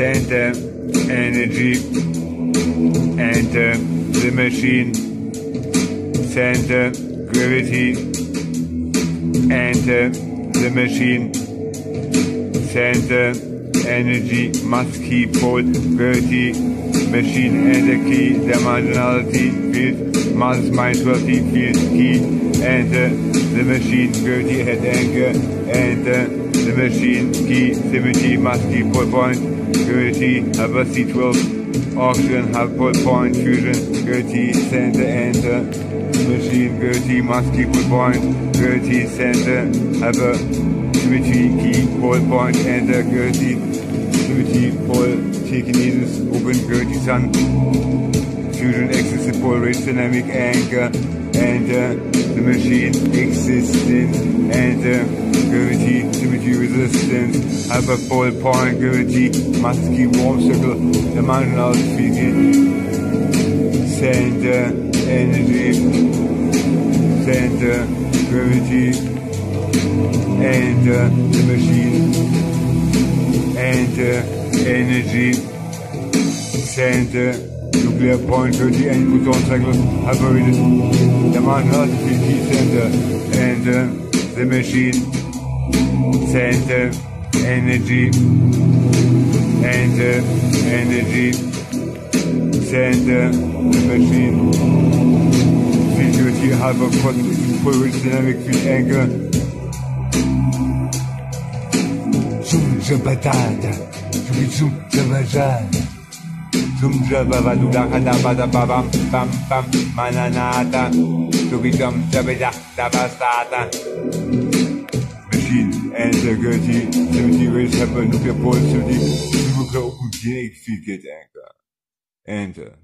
uh, energy and uh, the machine center gravity and uh, the machine center energy must keep pole gravity machine and the key. Dimensionality field must minusvality field key and uh, the machine gravity head anchor and uh, the machine key symmetry must keep pole point gravity upper C12 oxygen half pole point fusion gravity center uh, machine must keep pole point gravity center upper symmetry key pole point uh, gravity symmetry pole telekinesis open gravity sun fusion axis pole rate dynamic anchor and uh, the machine existence and uh, resistance hyperpole point gravity must keep warm circle dimensional speaking center energy center gravity and uh, the machine and uh, energy center nuclear point 30 and proton cycles operated the multi center and uh, the machine center energy and uh, energy center the machine. Security hyper full dynamic field anchor Zoom batata, zoom zoom Zum jabba du da kada bada bam bam bam mananata. Become jabba da basata and the gurty 70 race happen nuclear pole 70 nuclear open field get anchor Enter